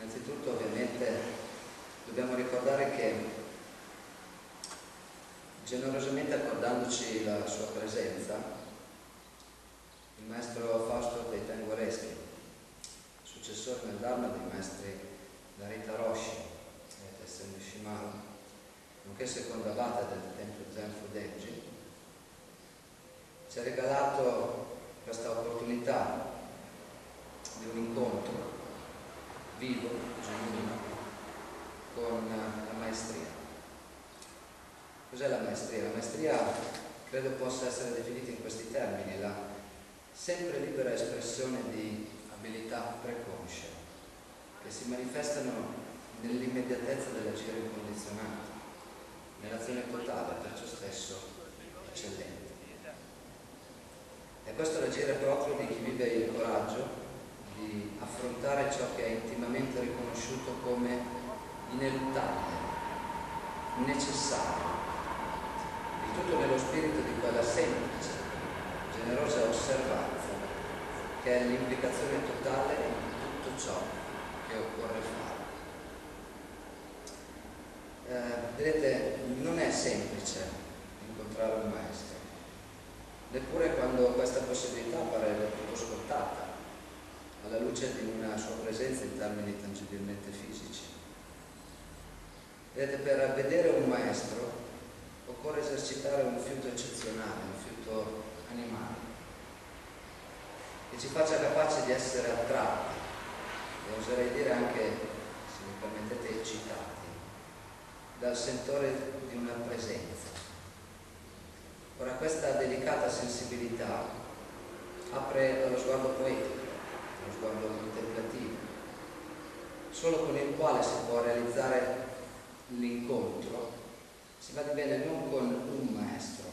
Innanzitutto ovviamente dobbiamo ricordare che generosamente accordandoci la sua presenza, il maestro Fausto Teitan Guareschi, successore nel Dharma dei maestri Narita Roshi e Tessen Shimaru, nonché seconda abate del Tempio Zen Fudenji, ci ha regalato questa opportunità di un incontro vivo, genuino, con la maestria. Cos'è la maestria? La maestria credo possa essere definita in questi termini, la sempre libera espressione di abilità preconsce che si manifestano nell'immediatezza dell'agire incondizionato, nell'azione totale, perciò stesso eccellente. E questo l'agire proprio di chi vive il coraggio di affrontare ciò che è intimamente riconosciuto come ineluttabile, necessario, il tutto nello spirito di quella semplice, generosa osservanza che è l'implicazione totale in tutto ciò che occorre fare. Eh, vedete, non è semplice incontrare un maestro, neppure quando questa possibilità pare del tutto scontata, alla luce di una sua presenza in termini tangibilmente fisici. Vedete, per vedere un maestro occorre esercitare un fiuto eccezionale, un fiuto animale, che ci faccia capaci di essere attratti e oserei dire anche, se mi permettete, eccitati dal sentore di una presenza. Ora questa delicata sensibilità apre allo sguardo poetico, allo sguardo contemplativo, solo con il quale si può realizzare l'incontro si va di bene non con un maestro,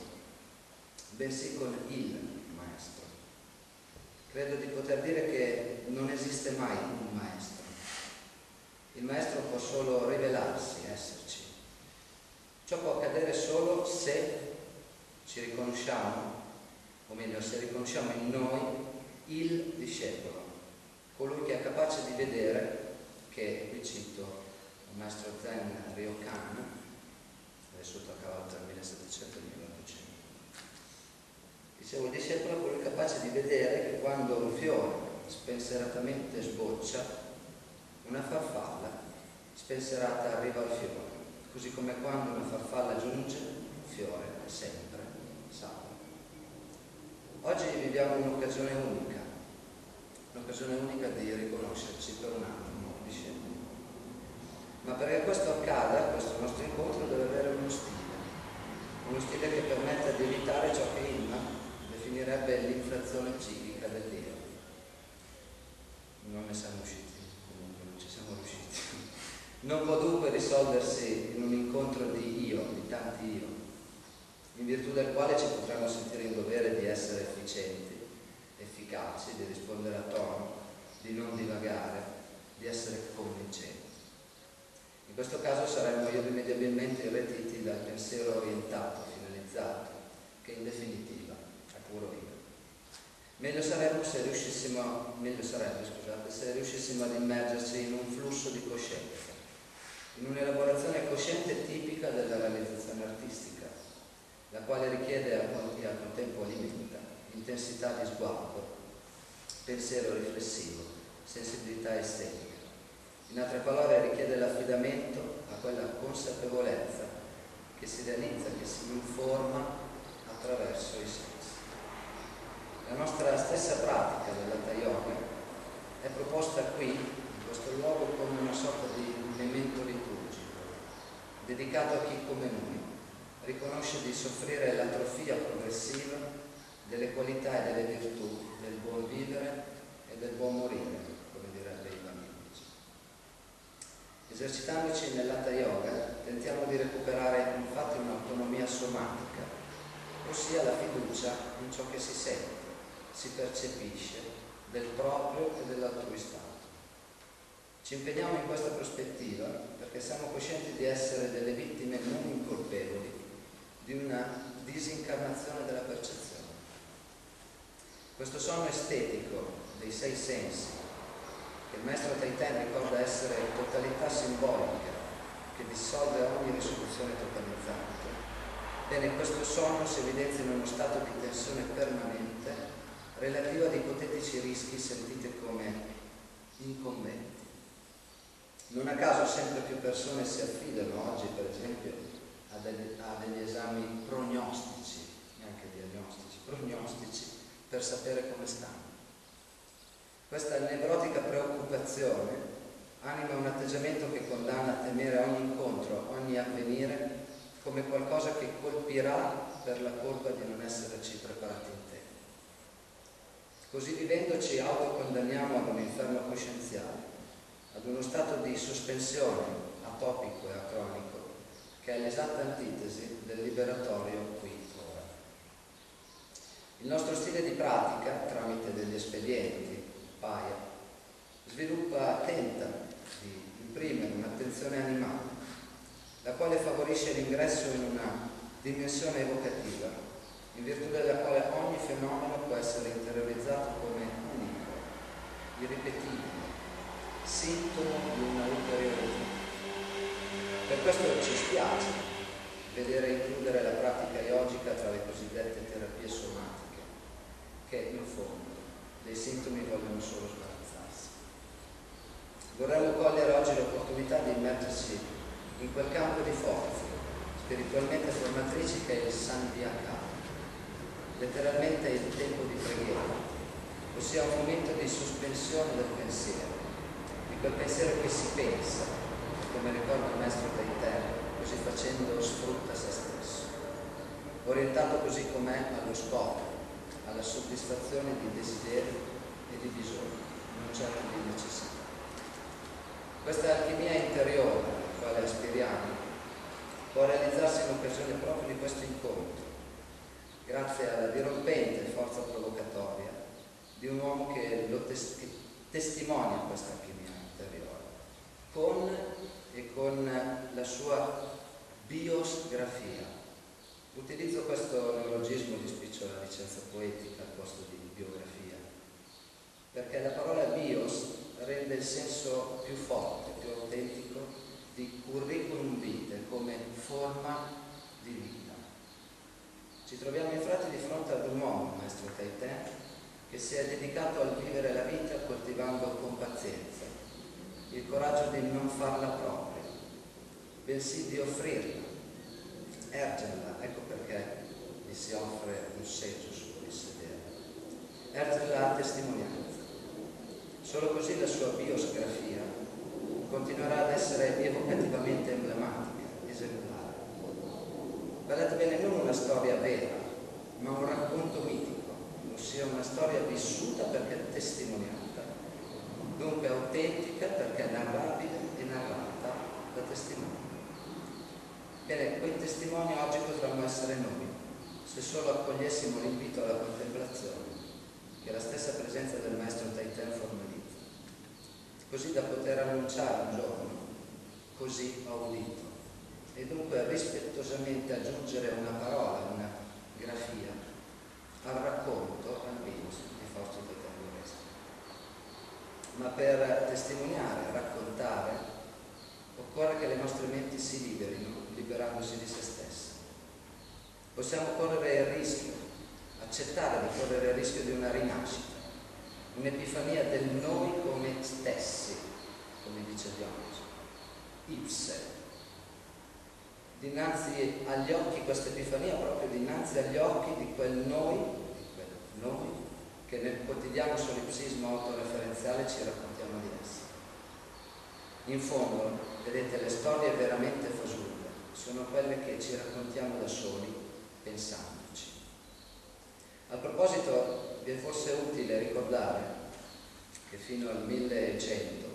bensì con il maestro. Credo di poter dire che non esiste mai un maestro. Il maestro può solo rivelarsi, esserci. Ciò può accadere solo se ci riconosciamo, o meglio, se riconosciamo in noi il discepolo, colui che è capace di vedere che, qui cito il maestro Zen Ryokan, vissuto a cavallo tra il 1700 e il 1800. Dicevo, il discepolo è quello capace di vedere che quando un fiore spensieratamente sboccia, una farfalla spensierata arriva al fiore, così come quando una farfalla giunge, un fiore è sempre salvo. Oggi viviamo un'occasione unica, un'occasione unica di riconoscerci per un attimo discepoli. Ma perché questo accada, questo nostro incontro deve avere uno stile, uno stile che permetta di evitare ciò che Inna definirebbe l'inflazione psichica dell'io. Non ne siamo usciti, comunque non ci siamo riusciti. Non può dunque risolversi in un incontro di io, di tanti io, in virtù del quale ci potremmo sentire in dovere di essere efficienti, efficaci, di rispondere a tono, di non divagare, di essere convincenti. In questo caso saremmo irrimediabilmente irretiti dal pensiero orientato, finalizzato, che in definitiva è puro io. Meglio sarebbe se riuscissimo, meglio sarebbe, scusate, se riuscissimo ad immergerci in un flusso di coscienza, in un'elaborazione cosciente tipica della realizzazione artistica, la quale richiede al contempo alimenta intensità di sguardo, pensiero riflessivo, sensibilità estetica in altre parole richiede l'affidamento a quella consapevolezza che si realizza, che si informa attraverso i sensi. La nostra stessa pratica dell'Atta Yoga è proposta qui, in questo luogo, come una sorta di memento liturgico, dedicato a chi come noi riconosce di soffrire l'atrofia progressiva delle qualità e delle virtù del buon vivere e del buon morire Esercitandoci nell'Atta Yoga tentiamo di recuperare infatti un'autonomia somatica, ossia la fiducia in ciò che si sente, si percepisce del proprio e dell'altrui stato. Ci impegniamo in questa prospettiva perché siamo coscienti di essere delle vittime non incolpevoli di una disincarnazione della percezione. Questo sonno estetico dei sei sensi che il maestro Taiten ricorda essere totalità simbolica che dissolve ogni risoluzione totalizzante, bene questo sonno si evidenzia in uno stato di tensione permanente relativo ad ipotetici rischi sentiti come incombenti. Non a caso sempre più persone si affidano oggi, per esempio, a degli, a degli esami prognostici, neanche diagnostici, prognostici, per sapere come stanno. Questa nevrotica preoccupazione anima un atteggiamento che condanna a temere ogni incontro, ogni avvenire, come qualcosa che colpirà per la colpa di non esserci preparati in tempo. Così vivendo ci autocondanniamo ad un inferno coscienziale, ad uno stato di sospensione atopico e acronico, che è l'esatta antitesi del liberatorio qui. Il nostro stile di pratica, tramite degli espedienti, paia, sviluppa, tenta di imprimere un'attenzione animale, la quale favorisce l'ingresso in una dimensione evocativa in virtù della quale ogni fenomeno può essere interiorizzato come unico, irripetibile, sintomo di una ulteriorità. Per questo ci spiace vedere includere la pratica yogica tra le cosiddette terapie somatiche, che in fondo dei sintomi vogliono solo sbarazzarsi. Vorremmo cogliere oggi l'opportunità di immergersi in quel campo di forze spiritualmente formatrici che è il Sandhyaka, letteralmente il tempo di preghiera, ossia un momento di sospensione del pensiero, di quel pensiero che si pensa, come ricorda il maestro Taiter, così facendo sfrutta se stesso, orientato così com'è allo scopo, alla soddisfazione di desideri e di bisogni, non certo di necessità. Questa alchimia interiore, alla quale aspiriamo, può realizzarsi in occasione proprio di questo incontro, grazie alla dirompente forza provocatoria di un uomo che, tes- che testimonia questa alchimia interiore, con e con la sua biosgrafia. Utilizzo questo neologismo di spicciola licenza poetica al posto di biografia, perché la parola bios rende il senso più forte, più autentico di curriculum vitae come forma di vita. Ci troviamo infatti di fronte ad un uomo, maestro Taiten, che si è dedicato al vivere la vita coltivando con pazienza, il coraggio di non farla propria, bensì di offrirla, ergerla, ecco perché gli si offre un seggio su cui sedere, ergerla a testimonianza. Solo così la sua biosgrafia continuerà ad essere evocativamente emblematica, esemplare. Guardate bene, non una storia vera, ma un racconto mitico, ossia una storia vissuta perché testimoniata, dunque autentica perché narrabile e narrata da testimoni. Bene, quei testimoni oggi potremmo essere noi, se solo accogliessimo l'invito alla contemplazione che la stessa presenza del Maestro Taiten formalizza, così da poter annunciare un giorno, così ho udito e dunque rispettosamente aggiungere una parola, una grafia al racconto, al virus di Fausto Tamburese. Ma per testimoniare, raccontare, occorre che le nostre menti si liberino, liberandosi di se stesse. Possiamo correre il rischio, accettare di correre il rischio di una rinascita, un'epifania del noi come stessi, come dice Dionisio, ipse, dinanzi agli occhi, questa epifania proprio dinanzi agli occhi di quel noi, di quel noi che nel quotidiano solipsismo autoreferenziale ci raccontiamo di essere. In fondo, vedete, le storie veramente fasulle sono quelle che ci raccontiamo da soli, pensandoci. A proposito, vi è forse utile ricordare che fino al 1100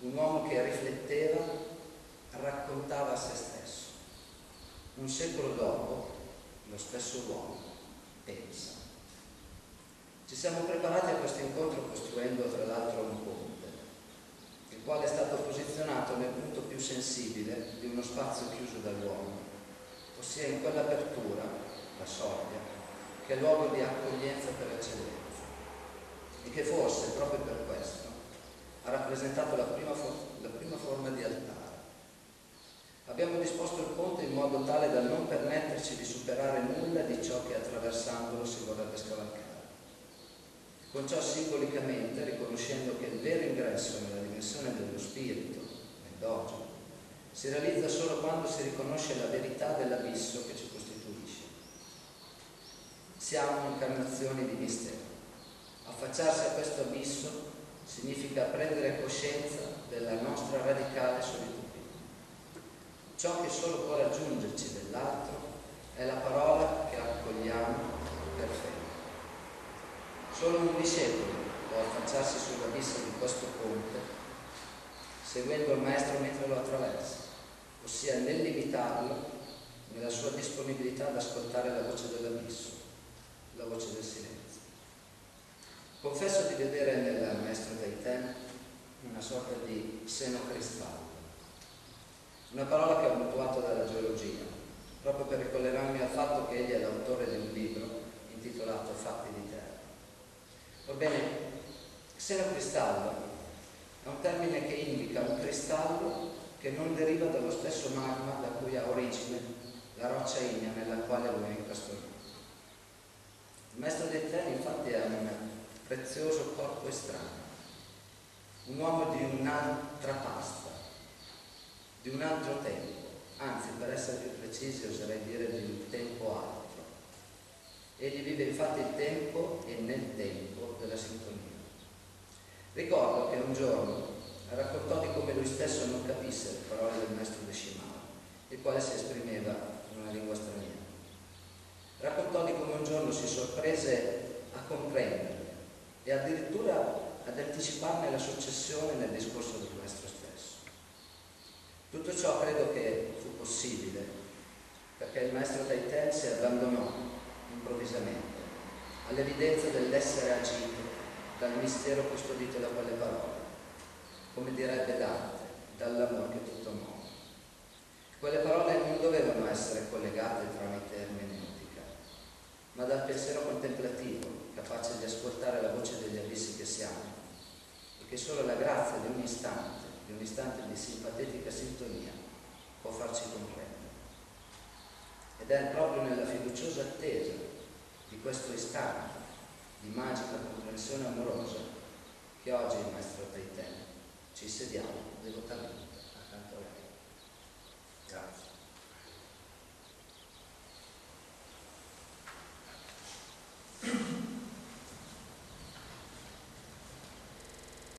un uomo che rifletteva raccontava a se stesso. Un secolo dopo, lo stesso uomo pensa. Ci siamo preparati a questo incontro costruendo tra l'altro un ponte, il quale è stato posizionato nel punto sensibile di uno spazio chiuso dall'uomo, ossia in quell'apertura, la soglia, che è luogo di accoglienza per eccellenza e che forse proprio per questo ha rappresentato la prima, la prima forma di altare. Abbiamo disposto il ponte in modo tale da non permetterci di superare nulla di ciò che attraversandolo si vorrebbe scavalcare. Con ciò simbolicamente riconoscendo che il vero ingresso nella dimensione dello spirito, nel dojo, si realizza solo quando si riconosce la verità dell'abisso che ci costituisce. Siamo incarnazioni di mistero. Affacciarsi a questo abisso significa prendere coscienza della nostra radicale solitudine. Ciò che solo può raggiungerci dell'altro è la parola che accogliamo per fede. Solo un discepolo può affacciarsi sull'abisso di questo ponte seguendo il maestro mentre lo attraversa, ossia nell'imitarlo nella sua disponibilità ad ascoltare la voce dell'abisso, la voce del silenzio. Confesso di vedere nel maestro Gaiten una sorta di seno cristallo, una parola che ho mutuato dalla geologia, proprio per ricollegarmi al fatto che egli è l'autore di un libro intitolato Fatti di terra. Orbene, seno cristallo è un termine che indica un cristallo che non deriva dallo stesso magma da cui ha origine la roccia ignea nella quale lui è incastorito. Il maestro Gaiten infatti è un prezioso corpo estraneo, un uomo di un'altra pasta, di un altro tempo, anzi per essere più precisi oserei dire di un tempo altro. Egli vive infatti il tempo e nel tempo della sintonia. Ricordo che un giorno raccontò di come lui stesso non capisse le parole del maestro De Shimano, il quale si esprimeva in una lingua straniera. Raccontò di come un giorno si sorprese a comprendere e addirittura ad anticiparne la successione nel discorso del maestro stesso. Tutto ciò credo che fu possibile perché il maestro Taiten si abbandonò improvvisamente all'evidenza dell'essere agito dal mistero custodito da quelle parole, come direbbe Dante, dall'amore che tutto muove. Quelle parole non dovevano essere collegate tramite ermeneutica, ma dal pensiero contemplativo capace di ascoltare la voce degli abissi che siamo e che solo la grazia di un istante, di un istante di simpatetica sintonia può farci comprendere. Ed è proprio nella fiduciosa attesa di questo istante di magica comprensione amorosa che oggi il Maestro Taiten ci sediamo devotamente